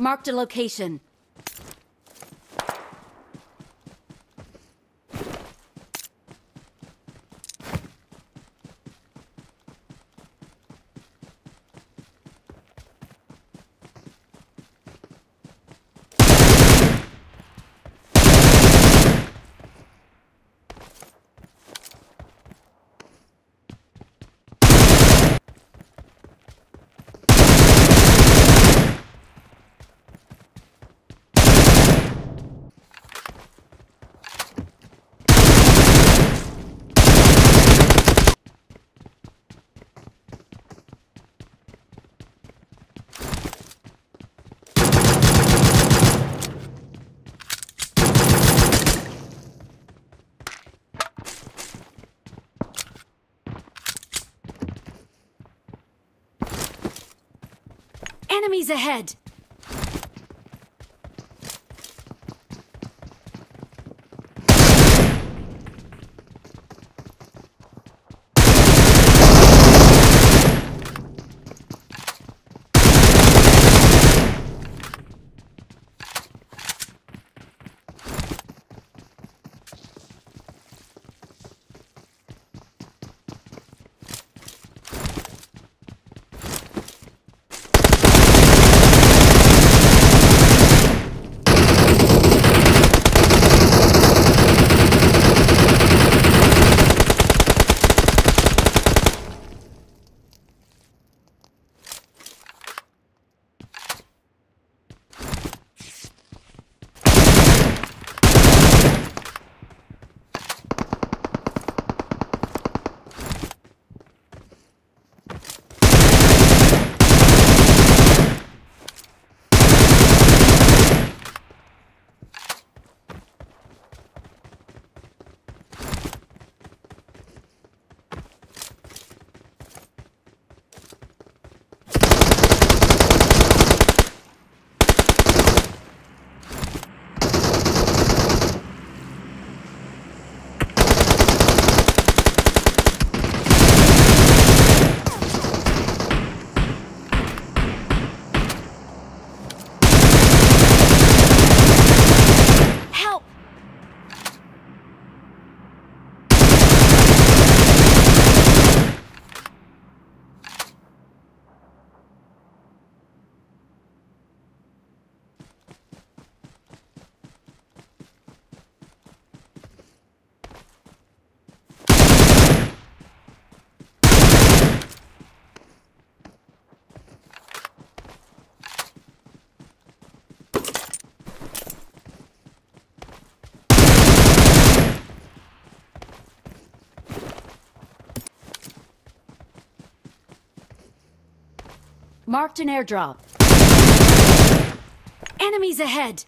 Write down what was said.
Marked a location. Enemies ahead! Marked an airdrop. Enemies ahead!